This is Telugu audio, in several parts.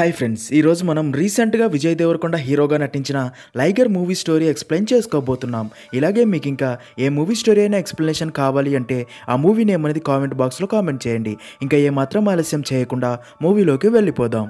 హాయ్ ఫ్రెండ్స్ ఈరోజు మనం రీసెంట్గా విజయ్ దేవరకొండ హీరోగా నటించిన లైగర్ మూవీ స్టోరీ ఎక్స్ప్లెయిన్ చేసుకోబోతున్నాం. ఇలాగే మీకు ఇంకా ఏ మూవీ స్టోరీ అయినా ఎక్స్ప్లెనేషన్ కావాలి అంటే ఆ మూవీ నేమ్ అనేది కామెంట్ బాక్స్లో కామెంట్ చేయండి. ఇంకా ఏమాత్రం ఆలస్యం చేయకుండా మూవీలోకి వెళ్ళిపోదాం.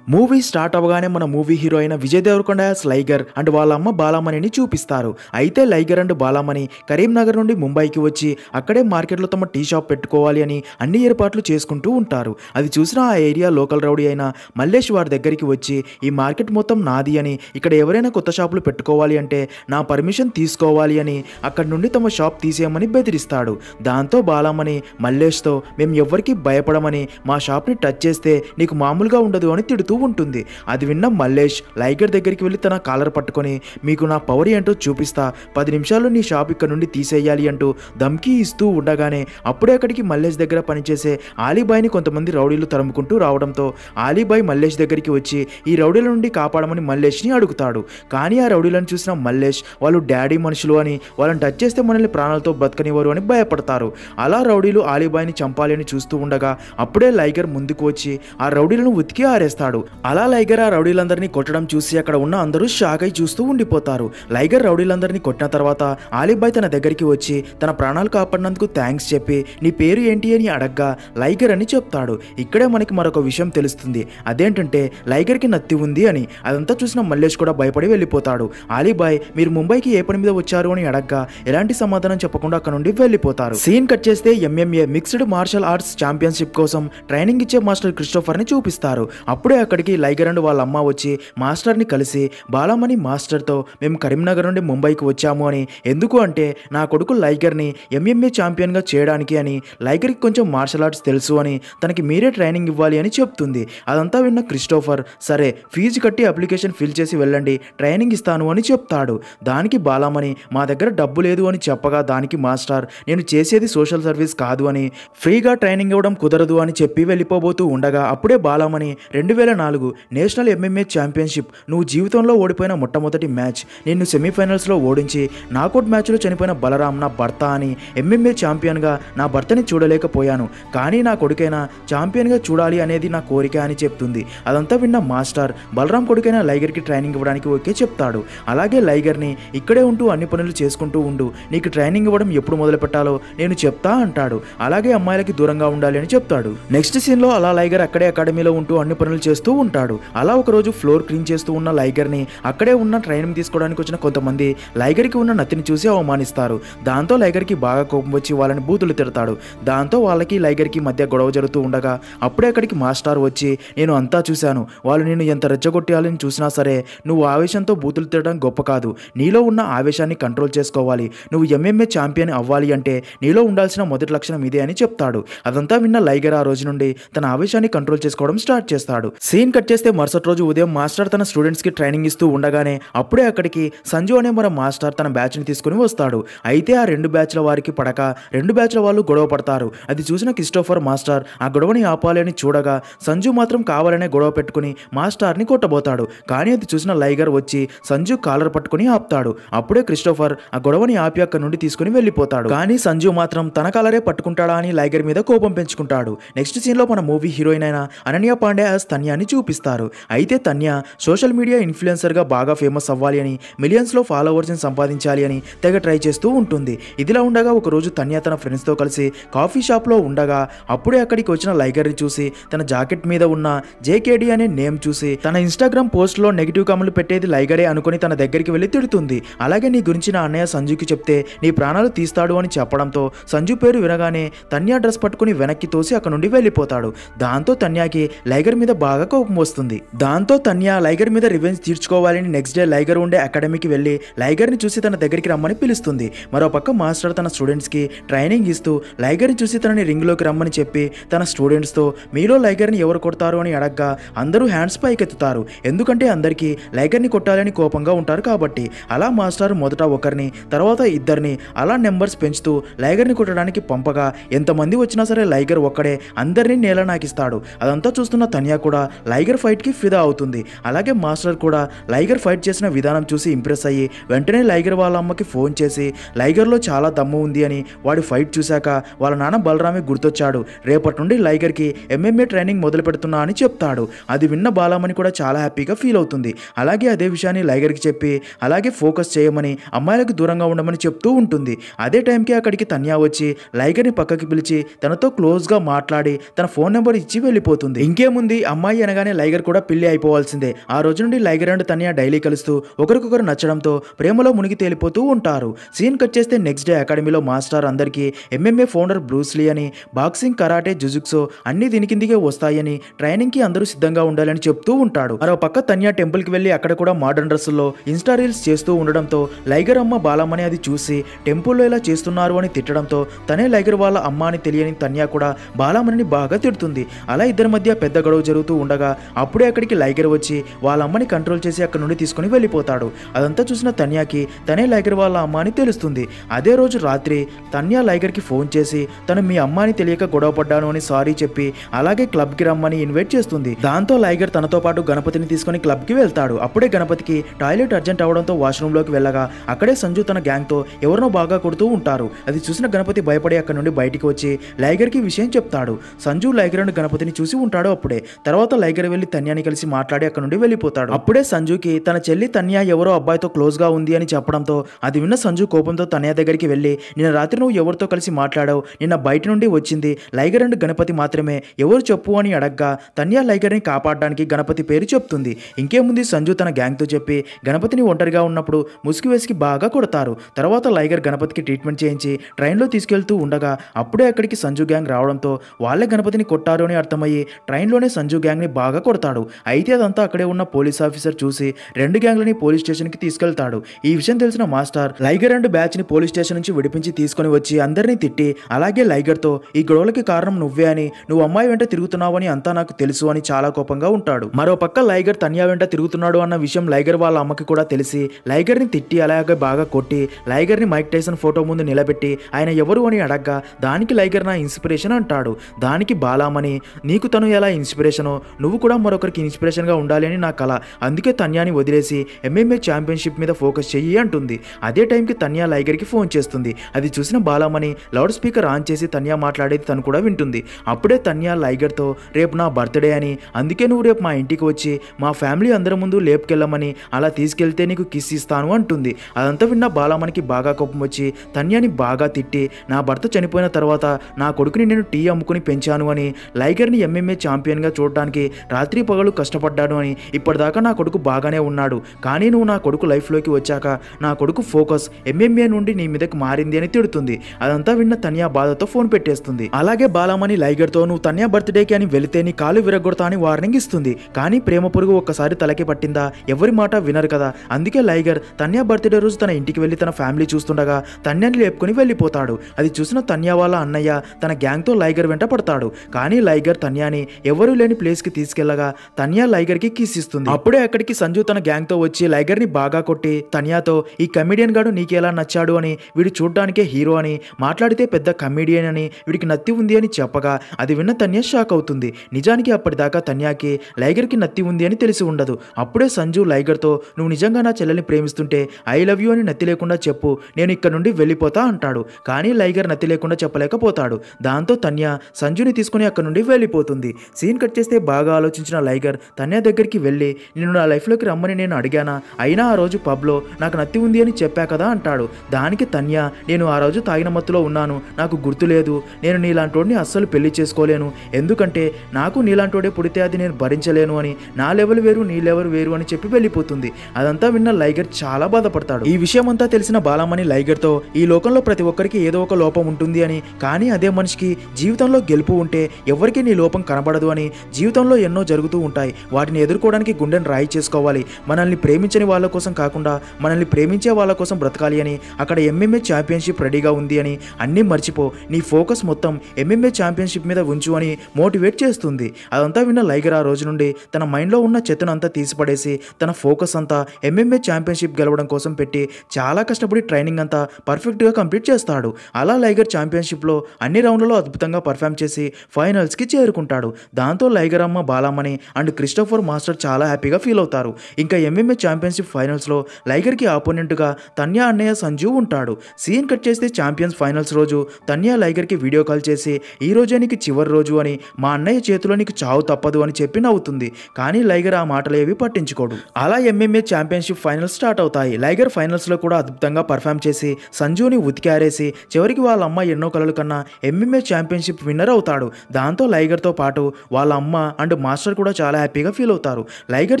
మూవీ స్టార్ట్ అవగానే మన మూవీ హీరో అయిన విజయ్ దేవరకొండ యాస్ లైగర్ అండ్ వాళ్ళ అమ్మ బాలామణిని చూపిస్తారు. అయితే లైగర్ అండ్ బాలామణి కరీంనగర్ నుండి ముంబైకి వచ్చి అక్కడే మార్కెట్లో తమ టీ షాప్ పెట్టుకోవాలి అని అన్ని ఏర్పాట్లు చేసుకుంటూ ఉంటారు. అది చూసిన ఆ ఏరియా లోకల్ రౌడీ అయిన మల్లేష్ వారి దగ్గరికి వచ్చి ఈ మార్కెట్ మొత్తం నాది అని ఇక్కడ ఎవరైనా కొత్త షాపులు పెట్టుకోవాలి అంటే నా పర్మిషన్ తీసుకోవాలి అని అక్కడి నుండి తమ షాప్ తీసేయమని బెదిరిస్తాడు. దాంతో బాలామణి మల్లేష్తో మేము ఎవ్వరికీ భయపడమని మా షాప్ని టచ్ చేస్తే నీకు మామూలుగా ఉండదు అని తిడుతూ ఉంటుంది. అది విన్న మల్లేష్ లైగర్ దగ్గరికి వెళ్ళి తన కాలర్ పట్టుకొని మీకు నా పవర్ ఏంటో చూపిస్తా. పది నిమిషాల్లో నీ షాప్ ఇక్కడ నుండి తీసేయాలి అంటూ ధమ్కీ ఇస్తూ ఉండగానే అప్పుడే అక్కడికి మల్లేష్ దగ్గర పనిచేసే ఆలీబాయ్ని కొంతమంది రౌడీలు తరుముకుంటూ రావడంతో ఆలీబాయ్ మల్లేష్ దగ్గరికి వచ్చి ఈ రౌడీల నుండి కాపాడమని మల్లేష్ని అడుగుతాడు. కానీ ఆ రౌడీలను చూసిన మల్లేష్ వాళ్ళు డాడీ మనుషులు అని వాళ్ళని టచ్ చేస్తే మనల్ని ప్రాణాలతో బతకనివ్వరు అని భయపడతారు. అలా రౌడీలు ఆలీబాయ్ని చంపాలి అని చూస్తూ ఉండగా అప్పుడే లైగర్ ముందుకు వచ్చి ఆ రౌడీలను ఉతికి ఆరేస్తాడు. అలా లైగర్ ఆ రౌడీలందరినీ కొట్టడం చూసి అక్కడ ఉన్న అందరూ షాక్ అయి చూస్తూ ఉండిపోతారు. లైగర్ రౌడీలందరినీ కొట్టిన తర్వాత ఆలిబాయ్ తన దగ్గరికి వచ్చి తన ప్రాణాలు కాపాడినందుకు థ్యాంక్స్ చెప్పి నీ పేరు ఏంటి అని అడగ్గా లైగర్ అని చెప్తాడు. ఇక్కడే మనకి మరొక విషయం తెలుస్తుంది. అదేంటంటే లైగర్కి నత్తి ఉంది అని. అదంతా చూసిన మల్లేష్ కూడా భయపడి వెళ్ళిపోతాడు. ఆలీబాయ్ మీరు ముంబైకి ఏ పని మీద వచ్చారు? అని అడగ్గా ఎలాంటి సమాధానం చెప్పకుండా అక్కడ నుండి వెళ్ళిపోతారు. సీన్ కట్ చేస్తే MMA mixed martial arts championship కోసం ట్రైనింగ్ ఇచ్చే మాస్టర్ క్రిస్టోఫర్ని చూపిస్తారు. అప్పుడే అక్కడ అక్కడికి లైగర్ అండ్ వాళ్ళ అమ్మ వచ్చి మాస్టర్ని కలిసి బాలమణి మాస్టర్తో మేము కరీంనగర్ నుండి ముంబైకి వచ్చాము అని ఎందుకు అంటే నా కొడుకు లైగర్ని ఎంఎంఏ ఛాంపియన్గా చేయడానికి అని లైగర్కి కొంచెం మార్షల్ ఆర్ట్స్ తెలుసు అని తనకి మీరే ట్రైనింగ్ ఇవ్వాలి అని చెప్తుంది. అదంతా విన్న క్రిస్టోఫర్ సరే ఫీజు కట్టి అప్లికేషన్ ఫిల్ చేసి వెళ్ళండి ట్రైనింగ్ ఇస్తాను అని చెప్తాడు. దానికి బాలమణి మా దగ్గర డబ్బు లేదు అని చెప్పగా దానికి మాస్టర్ నేను చేసేది సోషల్ సర్వీస్ కాదు అని ఫ్రీగా ట్రైనింగ్ ఇవ్వడం కుదరదు అని చెప్పి వెళ్ళిపోబోతూ ఉండగా అప్పుడే బాలమణి రెండు వేల నాలుగు. National MMA championship. నువ్వు జీవితంలో ఓడిపోయిన మొట్టమొదటి మ్యాచ్. నిన్ను సెమీఫైనల్స్లో ఓడించి నాకౌట్ మ్యాచ్లో చనిపోయిన బలరాం నా భర్త అని ఎంఎంఏ ఛాంపియన్గా నా భర్తని చూడలేకపోయాను. కానీ నా కొడుకైనా ఛాంపియన్గా చూడాలి అనేది నా కోరిక అని చెప్తుంది. అదంతా విన్న మాస్టర్ బలరాం కొడుకైన లైగర్కి ట్రైనింగ్ ఇవ్వడానికి ఓకే చెప్తాడు. అలాగే లైగర్ని ఇక్కడే ఉంటూ అన్ని పనులు చేసుకుంటూ ఉండు. నీకు ట్రైనింగ్ ఇవ్వడం ఎప్పుడు మొదలు పెట్టాలో నేను చెప్తా అంటాడు. అలాగే అమ్మాయిలకి దూరంగా ఉండాలి అని చెప్తాడు. నెక్స్ట్ సీన్లో అలా లైగర్ అక్కడే అకాడమీలో ఉంటూ అన్ని పనులు చేస్తూ ఉంటాడు. అలా ఒకరోజు ఫ్లోర్ క్లీన్ చేస్తూ ఉన్న లైగర్ని అక్కడే ఉన్న ట్రైనింగ్ తీసుకోవడానికి వచ్చిన కొంతమంది లైగర్కి ఉన్న నత్తిని చూసి అవమానిస్తారు. దాంతో లైగర్కి బాగా కోపం వచ్చి వాళ్ళని బూతులు తిడతాడు. దాంతో వాళ్ళకి లైగర్కి మధ్య గొడవ జరుగుతూ ఉండగా అప్పుడే అక్కడికి మాస్టర్ వచ్చి నేను అంతా చూశాను. వాళ్ళు నేను ఎంత రెచ్చగొట్టాలని చూసినా సరే నువ్వు ఆవేశంతో బూతులు తినడం గొప్ప కాదు. నీలో ఉన్న ఆవేశాన్ని కంట్రోల్ చేసుకోవాలి. నువ్వు ఎంఎంఏ ఛాంపియన్ అవ్వాలి అంటే నీలో ఉండాల్సిన మొదటి లక్షణం ఇదే అని చెప్తాడు. అదంతా విన్న లైగర్ ఆ రోజు నుండి తన ఆవేశాన్ని కంట్రోల్ చేసుకోవడం స్టార్ట్ చేస్తాడు. సీన్ కట్ చేస్తే మరుసటి రోజు ఉదయం మాస్టర్ తన స్టూడెంట్స్కి ట్రైనింగ్ ఇస్తూ ఉండగానే అప్పుడే అక్కడికి సంజు అనే మన మాస్టర్ తన బ్యాచ్ని తీసుకుని వస్తాడు. అయితే ఆ రెండు బ్యాచ్ల వారికి పడక రెండు బ్యాచ్ల వాళ్ళు గొడవ పడతారు. అది చూసిన క్రిస్టోఫర్ మాస్టర్ ఆ గొడవని ఆపాలి అని చూడగా సంజు మాత్రం కావాలనే గొడవ పెట్టుకుని మాస్టర్ని కొట్టబోతాడు. కానీ అది చూసిన లైగర్ వచ్చి సంజు కాలర్ పట్టుకుని ఆపుతాడు. అప్పుడే క్రిస్టోఫర్ ఆ గొడవని ఆపి అక్కడి నుండి తీసుకుని వెళ్ళిపోతాడు. కానీ సంజు మాత్రం తన కాలరే పట్టుకుంటాడా అని లైగర్ మీద కోపం పెంచుకుంటాడు. నెక్స్ట్ సీన్లో మన మూవీ హీరోయిన్ అయిన అనన్య పాండే యాజ్ తన్యాని చూపిస్తారు. అయితే తన్య సోషల్ మీడియా ఇన్ఫ్లుయెన్సర్గా బాగా ఫేమస్ అవ్వాలి అని మిలియన్స్లో ఫాలోవర్స్ని సంపాదించాలి అని తెగ ట్రై చేస్తూ ఉంటుంది. ఇదిలా ఉండగా ఒకరోజు తన్య తన ఫ్రెండ్స్తో కలిసి కాఫీ షాప్లో ఉండగా అప్పుడే అక్కడికి వచ్చిన లైగర్ని చూసి తన జాకెట్ మీద ఉన్న జేకేడి అనే నేమ్ చూసి తన ఇన్స్టాగ్రామ్ పోస్ట్లో నెగిటివ్ కామెంట్లు పెట్టేది లైగరే అనుకుని తన దగ్గరికి వెళ్ళి తిడుతుంది. అలాగే నీ గురించి నా అన్నయ్య సంజుకి చెప్తే నీ ప్రాణాలు తీస్తాడు అని చెప్పడంతో సంజు పేరు వినగానే తన్యా డ్రెస్ పట్టుకుని వెనక్కి తోసి అక్కడ నుండి వెళ్ళిపోతాడు. దాంతో తన్యాకి లైగర్ మీద బాగా కోపం వస్తుంది దాంతో తన్య లైగర్ మీద రివెంజ్ తీర్చుకోవాలని నెక్స్ట్ డే లైగర్ ఉండే అకాడమీకి వెళ్ళి లైగర్ని చూసి తన దగ్గరికి రమ్మని పిలుస్తుంది. మరోపక్క మాస్టర్ తన స్టూడెంట్స్కి ట్రైనింగ్ ఇస్తూ లైగర్ని చూసి తనని రింగ్లోకి రమ్మని చెప్పి తన స్టూడెంట్స్తో మీలో లైగర్ని ఎవరు కొడతారు అని అడగ్గా అందరూ హ్యాండ్స్ పైకెత్తుతారు. ఎందుకంటే అందరికీ లైగర్ని కొట్టాలని కోపంగా ఉంటారు కాబట్టి అలా మాస్టర్ మొదట ఒకరిని తర్వాత ఇద్దరిని అలా నెంబర్స్ పెంచుతూ లైగర్ని కొట్టడానికి పంపగా ఎంతమంది వచ్చినా సరే లైగర్ ఒక్కడే అందరినీ నేల నాకిస్తాడు. అదంతా చూస్తున్న తన్యా కూడా లైగర్ ఫైట్కి ఫిదా అవుతుంది. అలాగే మాస్టర్ కూడా లైగర్ ఫైట్ చేసిన విధానం చూసి ఇంప్రెస్ అయ్యి వెంటనే లైగర్ వాళ్ళ అమ్మకి ఫోన్ చేసి లైగర్లో చాలా దమ్ము ఉంది అని వాడి ఫైట్ చూశాక వాళ్ళ నాన్న బలరామే గుర్తొచ్చాడు. రేపటి నుండి లైగర్కి ఎంఎంఏ ట్రైనింగ్ మొదలు పెడుతున్నా అని చెప్తాడు. అది విన్న బాలమ్మని కూడా చాలా హ్యాపీగా ఫీల్ అవుతుంది. అలాగే అదే విషయాన్ని లైగర్కి చెప్పి అలాగే ఫోకస్ చేయమని అమ్మాయిలకు దూరంగా ఉండమని చెప్తూ ఉంటుంది. అదే టైంకి అక్కడికి తన్యా వచ్చి లైగర్ని పక్కకి పిలిచి తనతో క్లోజ్గా మాట్లాడి తన ఫోన్ నెంబర్ ఇచ్చి వెళ్ళిపోతుంది. ఇంకేముంది? అమ్మాయి అనగానే లైగర్ కూడా పెళ్ళి అయిపోవాల్సిందే. ఆ రోజు నుండి లైగర్ అండ్ తన్యా డైలీ కలుస్తూ ఒకరికొకరు నచ్చడంతో ప్రేమలో మునిగి తేలిపోతూ ఉంటారు. సీన్ కట్ చేస్తే నెక్స్ట్ డే అకాడమీలో మాస్టర్ అందరికీ ఎంఎంఏ ఫౌండర్ బ్రూస్లీ అని బాక్సింగ్ కరాటే జుజుక్సో అన్ని దీని కిందికే వస్తాయని ట్రైనింగ్కి అందరూ సిద్ధంగా ఉండాలని చెప్తూ ఉంటాడు. మరో పక్క తన్యా టెంపుల్కి వెళ్ళి అక్కడ కూడా మోడర్న్ డ్రెస్సుల్లో ఇన్స్టా రీల్స్ చేస్తూ ఉండడంతో లైగర్ అమ్మ బాలమ్మని అది చూసి టెంపుల్లో ఇలా చేస్తున్నారు అని తిట్టడంతో తనే లైగర్ వాళ్ళ అమ్మ అని తెలియని తన్యా కూడా బాలమ్మని బాగా తిడుతుంది. అలా ఇద్దరి మధ్య పెద్ద గొడవ జరుగుతూ ఉండగా అప్పుడే అక్కడికి లైగర్ వచ్చి వాళ్ళ అమ్మని కంట్రోల్ చేసి అక్కడ నుండి తీసుకుని వెళ్ళిపోతాడు. అదంతా చూసిన తన్యాకి తనే లైగర్ వాళ్ళ అమ్మ అని తెలుస్తుంది. అదే రోజు రాత్రి తన్యా లైగర్కి ఫోన్ చేసి తను మీ అమ్మాని తెలియక గొడవ పడ్డాను అని సారీ చెప్పి అలాగే క్లబ్కి రమ్మని ఇన్వైట్ చేస్తుంది. దాంతో లైగర్ తనతో పాటు గణపతిని తీసుకొని క్లబ్కి వెళ్తాడు. అప్పుడే గణపతికి టాయిలెట్ అర్జెంట్ అవడంతో వాష్రూమ్లోకి వెళ్ళగా అక్కడే సంజు తన గ్యాంగ్తో ఎవరినో బాగా కొడుతూ ఉంటారు. అది చూసిన గణపతి భయపడి అక్కడ నుండి బయటికి వచ్చి లైగర్కి విషయం చెప్తాడు. సంజు లైగర్ అండ్ గణపతిని చూసి ఉంటాడు అప్పుడే. తర్వాత లైగర్ వెళ్ళి తన్యాని కలిసి మాట్లాడి అక్కడ నుండి వెళ్ళిపోతాడు. అప్పుడే సంజుకి తన చెల్లి తన్యా ఎవరో అబ్బాయితో క్లోజ్గా ఉంది అని చెప్పడంతో అది విన్న సంజు కోపంతో తన్య దగ్గరికి వెళ్ళి నిన్న రాత్రి నువ్వు ఎవరితో కలిసి మాట్లాడావు? నిన్న బయట నుండి వచ్చింది. లైగర్ అండ్ గణపతి మాత్రమే. ఎవరు చెప్పు అని అడగ్గా తన్యా లైగర్ని కాపాడడానికి గణపతి పేరు చెప్తుంది. ఇంకేముంది సంజు తన గ్యాంగ్తో చెప్పి గణపతిని ఒంటరిగా ఉన్నప్పుడు ముసుగు వేసికి బాగా కొడతారు. తర్వాత లైగర్ గణపతికి ట్రీట్మెంట్ చేయించి ట్రైన్లో తీసుకెళ్తూ ఉండగా అప్పుడే అక్కడికి సంజు గ్యాంగ్ రావడంతో వాళ్ళే గణపతిని కొట్టారు అని అర్థమయ్యి ట్రైన్లోనే సంజు గ్యాంగ్ని బాగా కొడతాడు. అయితే అదంతా అక్కడే ఉన్న పోలీస్ ఆఫీసర్ చూసి రెండు గ్యాంగ్లని పోలీస్ స్టేషన్కి తీసుకెళ్తాడు. ఈ విషయం తెలిసిన మాస్టర్ లైగర్ అండ్ బ్యాచ్ని పోలీస్ స్టేషన్ నుంచి విడిపించి తీసుకొని వచ్చి అందరినీ తిట్టి అలాగే లైగర్తో ఈ గొడవలకి కారణం నువ్వే అని నువ్వు అమ్మాయి వెంట తిరుగుతున్నావు అని అంతా నాకు తెలుసు అని చాలా కోపంగా ఉంటాడు. మరో పక్క లైగర్ తన్యా వెంట తిరుగుతున్నాడు అన్న విషయం లైగర్ వాళ్ళ అమ్మకి కూడా తెలిసి లైగర్ని తిట్టి అలాగే బాగా కొట్టి లైగర్ని మైక్ టైసన్ ఫోటో ముందు నిలబెట్టి ఆయన ఎవరు అని అడగ్గా దానికి లైగర్ నా ఇన్స్పిరేషన్ అంటాడు. దానికి బాలామని నీకు తను ఎలా ఇన్స్పిరేషనో నువ్వు కూడా మరొకరికి ఇన్స్పిరేషన్గా ఉండాలి అని నా కళ అందుకే తన్యాని వదిలేసి ఎంఎంఏ ఛాంపియన్షిప్ మీద ఫోకస్ చెయ్యి అంటుంది. అదే టైంకి తన్యా లైగర్కి ఫోన్ చేస్తుంది. అది చూసిన బాలామణి లౌడ్ స్పీకర్ ఆన్ చేసి తన్యా మాట్లాడేది తను కూడా వింటుంది. అప్పుడే తన్యా లైగర్తో రేపు నా బర్త్డే అని. అందుకే నువ్వు రేపు మా ఇంటికి వచ్చి మా ఫ్యామిలీ అందరి ముందు లేపుకెళ్ళమని అలా తీసుకెళ్తే నీకు కిస్ ఇస్తాను అంటుంది. అదంతా విన్న బాలామణికి బాగా కోపం వచ్చి తన్యాని బాగా తిట్టి నా భర్త చనిపోయిన తర్వాత నా కొడుకుని నేను టీ అమ్ముకుని పెంచాను అని లైగర్ని ఎంఎంఏ ఛాంపియన్గా చూడడానికి రాత్రి పగలు కష్టపడ్డాడు అని ఇప్పటిదాకా నా కొడుకు బాగానే ఉన్నాడు. కానీ నువ్వు నా కొడుకు లైఫ్లోకి వచ్చాక నా కొడుకు ఫోకస్ ఎంఎంఏ నుండి నీ మీదకి మారింది అని తిడుతుంది. అదంతా విన్న తన్యా బాధతో ఫోన్ పెట్టేస్తుంది. అలాగే బాలమణి లైగర్తో నువ్వు తన్యా బర్త్డేకి అని వెళితే నీ కాలు విరగొడతా అని వార్నింగ్ ఇస్తుంది. కానీ ప్రేమ పొరుగు ఒక్కసారి తలకి పట్టిందా? ఎవరి మాట వినరు కదా. అందుకే లైగర్ తన్యా బర్త్డే రోజు తన ఇంటికి వెళ్ళి తన ఫ్యామిలీ చూస్తుండగా తన్యాని లేపుకొని వెళ్ళిపోతాడు. అది చూసిన తన్యా వాళ్ళ అన్నయ్య తన గ్యాంగ్తో లైగర్ వెంట పడతాడు. కానీ లైగర్ తన్యాని ఎవరూ లేని ప్లేస్కి తీసుకెళ్ళగా తన్యా లైగర్కి కిస్ ఇస్తుంది అప్పుడే అక్కడికి సంజు తన గ్యాంగ్తో వచ్చి లైగర్ని బాగా కొట్టి తన్యాతో ఈ కమెడియన్ గాడు నీకెలా నచ్చాడు అని వీడు చూడ్డానికే హీరో అని మాట్లాడితే పెద్ద కమెడియన్ అని వీడికి నత్తి ఉంది అని చెప్పగా అది విన్న తన్య షాక్ అవుతుంది. నిజానికి అప్పటిదాకా తన్యాకి లైగర్కి నత్తి ఉంది అని తెలిసి ఉండదు. అప్పుడే సంజు లైగర్తో నువ్వు నిజంగా నా చెల్లెల్ని ప్రేమిస్తుంటే ఐ లవ్ యూ అని నత్తి లేకుండా చెప్పు నేను ఇక్కడ నుండి వెళ్ళిపోతా అంటాడు. కానీ లైగర్ నత్తి లేకుండా చెప్పలేకపోతాడు. దాంతో తన్య సంజుని తీసుకుని అక్కడ నుండి వెళ్ళిపోతుంది. సీన్ కట్ చేస్తే బాగా ఆలోచించిన లైగర్ తన్య దగ్గరికి వెళ్ళి నేను నా లైఫ్లోకి రమ్మని నేను అడిగానా? అయినా ఆ రోజు పబ్లో నాకు నత్తి ఉంది అని చెప్పా కదా అంటాడు. దానికి తన్య నేను ఆ రోజు తాగిన మత్తులో ఉన్నాను. నాకు గుర్తు లేదు. నేను నీలాంటోడిని అస్సలు పెళ్ళి చేసుకోలేను. ఎందుకంటే నాకు నీలాంటోడే పుడితే అది నేను భరించలేను అని. నా లెవెల్ వేరు నీ లెవెల్ వేరు అని చెప్పి వెళ్ళిపోతుంది. అదంతా విన్న లైగర్ చాలా బాధపడతాడు. ఈ విషయం అంతా తెలిసిన బాలమణి లైగర్తో ఈ లోకంలో ప్రతి ఒక్కరికి ఏదో ఒక లోపం ఉంటుంది అని. కానీ అదే మనిషికి జీవితంలో గెలుపు ఉంటే ఎవరికి నీ లోపం కనబడదు అని. జీవితంలో ఎన్నో జరుగుతూ ఉంటాయి. వాటిని ఎదుర్కోవడానికి గుండెను రాయి చేసుకోవాలి. మనల్ని ప్రేమించని వాళ్ళ కోసం కాకుండా మనల్ని ప్రేమించే వాళ్ళ కోసం బ్రతకాలి అని అక్కడ ఎంఎంఏ ఛాంపియన్షిప్ రెడీగా ఉంది అని అన్నీ మర్చిపో. నీ ఫోకస్ మొత్తం ఎంఎంఏ ఛాంపియన్షిప్ మీద ఉంచు అని మోటివేట్ చేస్తుంది. అదంతా విన్న లైగర్ ఆ రోజు నుండి తన మైండ్లో ఉన్న చెత్తను అంతా తీసిపడేసి తన ఫోకస్ అంతా ఎంఎంఏ ఛాంపియన్షిప్ గెలవడం కోసం పెట్టి చాలా కష్టపడి ట్రైనింగ్ అంతా పర్ఫెక్ట్గా కంప్లీట్ చేస్తాడు. అలా లైగర్ ఛాంపియన్షిప్లో అన్ని రౌండ్లలో అద్భుతంగా పర్ఫామ్ చేసి ఫైనల్స్కి చేరుకుంటాడు. దాంతో లైగర్ అమ్మ బాలామణి అండ్ క్రిస్టోఫర్ మాస్టర్ చాలా హ్యాపీగా ఫీల్ అవుతారు. ఇంకా ఎంఎంఏ ఛాంపియన్షిప్ ఫైనల్స్లో లైగర్కి ఆపోనెంట్గా తన్యా అన్నయ్య సంజు ఉంటాడు. సీన్ కట్ చేస్తే ఛాంపియన్స్ ఫైనల్స్ రోజు తన్యా లైగర్కి వీడియో కాల్ చేసి ఈ రోజే నీకు చివరి రోజు అని మా అన్నయ్య చేతిలో నీకు చావు తప్పదు అని చెప్పి నవ్వుతుంది. కానీ లైగర్ ఆ మాటలు ఏవి పట్టించుకోడు. అలా ఎంఎంఏ ఛాంపియన్షిప్ ఫైనల్స్ స్టార్ట్ అవుతాయి. లైగర్ ఫైనల్స్లో కూడా అద్భుతంగా పర్ఫామ్ చేసి సంజుని ఉతికారేసి చివరికి వాళ్ళ అమ్మ ఎన్నో కలలు కన్నా ఎంఎంఏ ఛాంపియన్షిప్ విన్నర్ అవుతాడు. దాంతో లైగర్తో పాటు వాళ్ళ అమ్మ అండ్ మాస్టర్ కూడా చాలా హ్యాపీగా ఫీల్ అవుతారు. లైగర్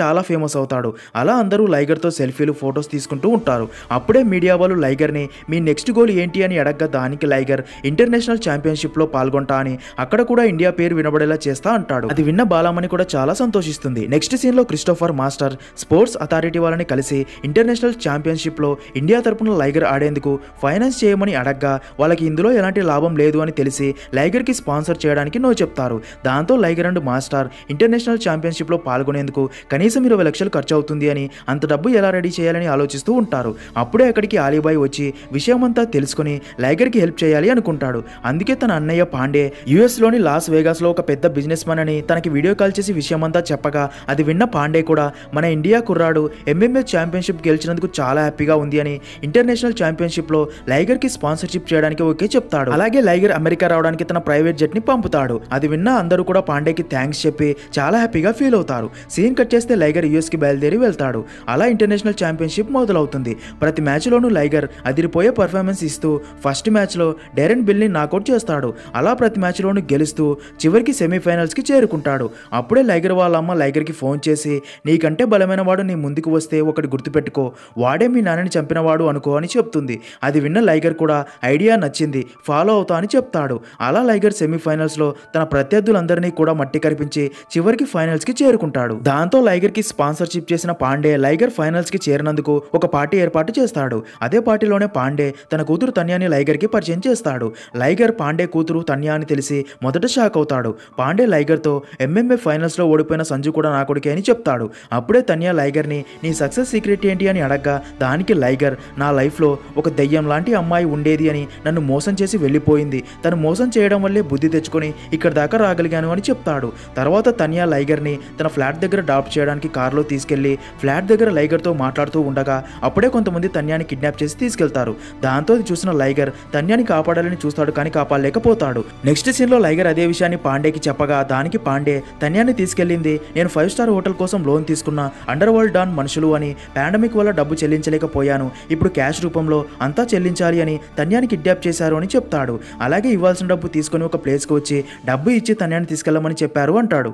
చాలా ఫేమస్ అవుతాడు. అలా అందరూ లైగర్తో సెల్ఫీలు ఫొటోస్ తీసుకుంటూ ఉంటారు. అప్పుడే మీడియా వాళ్ళు లైగర్ని మీ నెక్స్ట్ గోల్ ఏంటి? అని అడగ్గా దానికి లైగర్ ఇంటర్నేషనల్ ఛాంపియన్షిప్లో పాల్గొంటా అని. అక్కడ కూడా ఇండియా పేరు వినబడేలా చేస్తా అంటాడు. అది విన్న బాలామణి కూడా చాలా సంతోషిస్తుంది. నెక్స్ట్ సీన్లో క్రిస్టోఫర్ మాస్టర్ స్పోర్ట్స్ అథారిటీ వాళ్ళని కలిసి ఇంటర్నేషనల్ ఛాంపియన్షిప్లో ఇండియా తరపున లైగర్ ఆడేందుకు ఫైనాన్స్ చేయమని అడగ్గా వాళ్ళకి ఇందులో ఎలాంటి లాభం లేదు అని తెలిసి లైగర్కి స్పాన్సర్ చేయడానికి నో చెప్తారు. దాంతో లైగర్ అండ్ మాస్టర్ ఇంటర్నేషనల్ ఛాంపియన్షిప్లో పాల్గొనేందుకు కనీసం ఇరవై లక్షలు ఖర్చు అవుతుంది అని అంత డబ్బు ఎలా రెడీ చేయాలని ఆలోచిస్తూ ఉంటారు. అప్పుడే అక్కడికి ఆలీబాయ్ వచ్చి విషయమంతా తెలుసుకుని లైగర్కి హెల్ప్ చేయాలి అనుకుంటాడు. అందుకే తన అన్నయ్య పాండే యుఎస్లోని లాస్ వేగాస్లో ఒక పెద్ద బిజినెస్ మ్యాన్ అని తనకి వీడియో కాల్ చేసి విషయమంతా చెప్పగా అది విన్న పాండే కూడా మన ఇండియా కుర్రాడు ఎంఎంఏ ఛాంపియన్షిప్ గెలిచినందుకు చాలా హ్యాపీగా ఉంది అని ఇంటర్నేషనల్ ఛాంపియన్షిప్లో లైగర్కి స్పాన్సర్షిప్ చేయడానికి ఓకే చెప్తాడు. అలాగే లైగర్ అమెరికా రావడానికి తన ప్రైవేట్ జెట్ని పంపుతాడు. అది విన్న అందరూ కూడా పాండేకి థ్యాంక్స్ చెప్పి చాలా హ్యాపీగా ఫీల్ అవుతారు. సీన్ కట్ చేస్తే లైగర్ యూఎస్కి బయలుదేరి వెళ్తాడు. అలా ఇంటర్నేషనల్ ఛాంపియన్షిప్ మొదలవుతుంది. ప్రతి మ్యాచ్లోనూ లైగర్ అదిరిపోయే పర్ఫార్మెన్స్ ఇస్తూ ఫస్ట్ మ్యాచ్లో డెరెన్ బిల్ని నాకౌట్ చేస్తాడు. అలా ప్రతి మ్యాచ్లోనూ గెలుస్తూ చివరికి సెమీఫైనల్స్కి చేరుకుంటాడు. అప్పుడే లైగర్ వాళ్ళ అమ్మ లైగర్కి ఫోన్ చేసి నీకంటే బలమైన వాడు నీ ముందుకు వస్తే ఒకటి గుర్తుపెట్టుకో. వాడే మీ నాన్నని చంపినవాడు అనుకో అని చెప్తుంది. అది విన్న లైగర్ కూడా ఐడియా నచ్చింది. ఫాలో అవుతా అని చెప్తాడు. అలా లైగర్ సెమీఫైనల్స్లో తన ప్రత్యర్థులందరినీ కూడా మట్టి కరిపించి చివరికి ఫైనల్స్కి చేరుకుంటాడు. దాంతో లైగర్కి స్పాన్సర్షిప్ చేసిన పాండే లైగర్ ఫైనల్స్కి చేరినందుకు ఒక పార్టీ ఏర్పాటు చేస్తాడు. అదే పార్టీలోనే పాండే తన కూతురు తన్యాని లైగర్కి పరిచయం చేస్తాడు. లైగర్ పాండే కూతురు తన్యా అని తెలిసి మొదట షాక్ అవుతాడు. పాండే లైగర్తో ఎంఎంఏ ఫైనల్స్లో ఓడిపోయిన సంజు కూడా నా కొడుకే అని చెప్తాడు. అప్పుడే తన్యా లైగర్ని నీ సక్సెస్ సీక్రెట్ ఏంటి? అని అడగ్గా దానికి లైగర్ నా లైఫ్లో ఒక దెయ్యం లాంటి అమ్మాయి ఉండేది అని నన్ను మోసం చేసి వెళ్ళిపోయింది. తను మోసం చేయడం వల్లే బుద్ధి తెచ్చుకొని ఇక్కడ దాకా రాగలిగాను అని చెప్తాడు. తర్వాత తనియా లైగర్ని తన ఫ్లాట్ దగ్గర డ్రాప్ చేయడానికి కారులో తీసుకెళ్ళి ఫ్లాట్ దగ్గర లైగర్తో మాట్లాడుతూ ఉండగా అప్పుడే కొంతమంది తన్యాని కిడ్నాప్ చేసి తీసుకెళ్తారు. దాంతో చూసిన లైగర్ తన్యాని కాపాడాలని చూస్తాడు కానీ కాపాడలేకపోతాడు. నెక్స్ట్ సీన్లో లైగర్ అదే విషయాన్ని పాండేకి చెప్పగా దానికి పాండే తన్యాన్ని తీసుకెళ్ళింది నేను ఫైవ్ స్టార్ హోటల్ కోసం లోన్ తీసుకున్న అండర్ వరల్డ్ డాన్ మనుషులు అని పాండమిక్ వల్ల డబ్బు చెల్లించలేకపోయాను. ఇప్పుడు క్యాష్ రూపంలో అంతా చెల్లించాలి అని తన్యాన్ని కిడ్నాప్ చేశారు అని చెప్తాడు. అలాగే ఇవ్వాల్సిన డబ్బు తీసుకొని ఒక ప్లేస్కి వచ్చి డబ్బు ఇచ్చి తన్యాన్ని తీసుకెళ్ళమని చెప్పారు అంటాడు.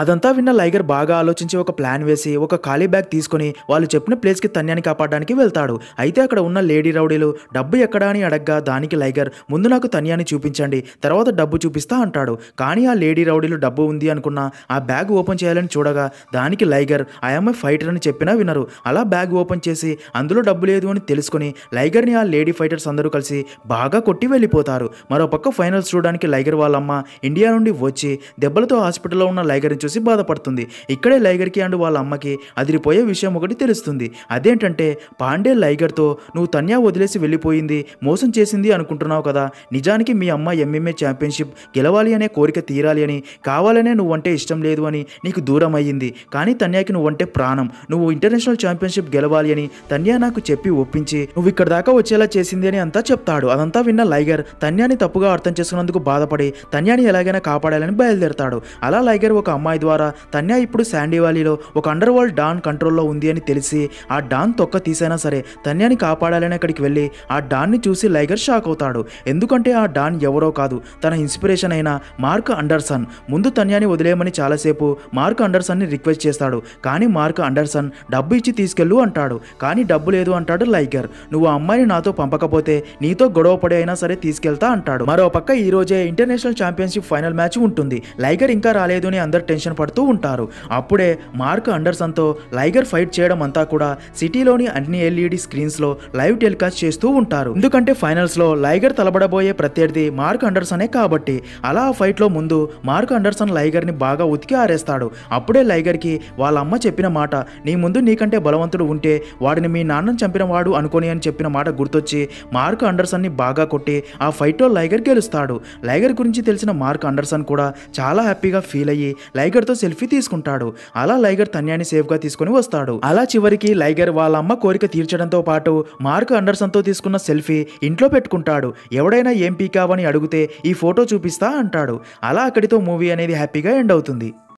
అదంతా విన్న లైగర్ బాగా ఆలోచించి ఒక ప్లాన్ వేసి ఒక ఖాళీ బ్యాగ్ తీసుకొని వాళ్ళు చెప్పిన ప్లేస్కి తన్యాన్ని కాపాడడానికి వెళ్తాడు. అయితే అక్కడ ఉన్న లేడీ రౌడీలు డబ్బు ఎక్కడా అని అడగ్గా దానికి లైగర్ ముందు నాకు తన్యాన్ని చూపించండి తర్వాత డబ్బు చూపిస్తా అంటాడు. కానీ ఆ లేడీ రౌడీలు డబ్బు ఉంది అనుకున్న ఆ బ్యాగ్ ఓపెన్ చేయాలని చూడగా దానికి లైగర్ ఐఎమ్ ఫైటర్ అని చెప్పినా వినరు. అలా బ్యాగ్ ఓపెన్ చేసి అందులో డబ్బు లేదు అని తెలుసుకొని లైగర్ని ఆ లేడీ ఫైటర్స్ అందరూ కలిసి బాగా కొట్టి వెళ్ళిపోతారు. మరోపక్క ఫైనల్స్ చూడడానికి లైగర్ వాళ్ళమ్మ ఇండియా నుండి వచ్చి దెబ్బలతో హాస్పిటల్లో ఉన్న లైగర్ని చూసి బాధపడుతుంది. ఇక్కడే లైగర్కి అండ్ వాళ్ళ అమ్మకి అదిరిపోయే విషయం ఒకటి తెలుస్తుంది. అదేంటంటే పాండే లైగర్తో నువ్వు తన్యా వదిలేసి వెళ్ళిపోయింది మోసం చేసింది అనుకుంటున్నావు కదా. నిజానికి మీ అమ్మ ఎంఎంఏ ఛాంపియన్షిప్ గెలవాలి అనే కోరిక తీరాలి అని కావాలనే నువ్వంటే ఇష్టం లేదు అని నీకు దూరం అయ్యింది. కానీ తన్యాకి నువ్వంటే ప్రాణం. నువ్వు ఇంటర్నేషనల్ ఛాంపియన్షిప్ గెలవాలి అని తన్యా నాకు చెప్పి ఒప్పించి నువ్వు ఇక్కడ దాకా వచ్చేలా చేసింది అని అంతా చెప్తాడు. అదంతా విన్న లైగర్ తన్యాని తప్పుగా అర్థం చేసుకున్నందుకు బాధపడి తన్యాని ఎలాగైనా కాపాడాలని బయలుదేరతాడు. అలా లైగర్ ఒక అమ్మాయి ద్వారా తన్యా ఇప్పుడు శాండీ వ్యాలీలో ఒక అండర్ వరల్డ్ డాన్ కంట్రోల్లో ఉంది అని తెలిసి ఆ డాన్ తొక్క తీసైనా సరే తన్యాని కాపాడాలని అక్కడికి వెళ్ళి ఆ డాన్ని చూసి లైగర్ షాక్ అవుతాడు. ఎందుకంటే ఆ డాన్ ఎవరో కాదు తన ఇన్స్పిరేషన్ అయిన మార్క్ అండర్సన్. ముందు తన్యాని వదిలేయమని చాలాసేపు మార్క్ అండర్సన్ని రిక్వెస్ట్ చేస్తాడు. కానీ మార్క్ అండర్సన్ డబ్బు ఇచ్చి తీసుకెళ్ళు అంటాడు. కానీ డబ్బు లేదు అంటాడు లైగర్. నువ్వు అమ్మాయిని నాతో పంపకపోతే నీతో గొడవ పడి అయినా సరే తీసుకెళ్తా అంటాడు. మరో పక్క ఈ రోజే ఇంటర్నేషనల్ ఛాంపియన్షిప్ ఫైనల్ మ్యాచ్ ఉంటుంది. లైగర్ ఇంకా రాలేదు అని అందరు టెన్షన్ పడుతూ ఉంటారు. అప్పుడే మార్క్ అండర్సన్తో లైగర్ ఫైట్ చేయడం అంతా కూడా సిటీలోని అన్ని ఎల్ఈడి స్క్రీన్స్లో లైవ్ టెలికాస్ట్ చేస్తూ ఉంటారు. ఎందుకంటే ఫైనల్స్లో లైగర్ తలబడబోయే ప్రత్యర్థి మార్క్ అండర్సనే కాబట్టి అలా ఆ ఫైట్లో ముందు మార్క్ అండర్సన్ లైగర్ని బాగా ఉతికి ఆరేస్తాడు. అప్పుడే లైగర్కి వాళ్ళ అమ్మ చెప్పిన మాట నీ ముందు నీకంటే బలవంతుడు ఉంటే వాడిని మీ నాన్నని చంపిన వాడు అనుకోని అని చెప్పిన మాట గుర్తొచ్చి మార్క్ అండర్సన్ని బాగా కొట్టి ఆ ఫైట్లో లైగర్ గెలుస్తాడు. లైగర్ గురించి తెలిసిన మార్క్ అండర్సన్ కూడా చాలా హ్యాపీగా ఫీల్ అయ్యి లైగర్తో సెల్ఫీ తీసుకుంటాడు. అలా లైగర్ తన్యాన్ని సేఫ్గా తీసుకొని వస్తాడు. అలా చివరికి లైగర్ వాళ్ళ అమ్మ కోరిక తీర్చడంతో పాటు మార్క్ అండర్సన్తో తీసుకున్న సెల్ఫీ ఇంట్లో పెట్టుకుంటాడు. ఎవడైనా ఏం పీకావని అడిగితే ఈ ఫోటో చూపిస్తా అంటాడు. అలా అక్కడితో మూవీ అనేది హ్యాపీగా ఎండ్ అవుతుంది.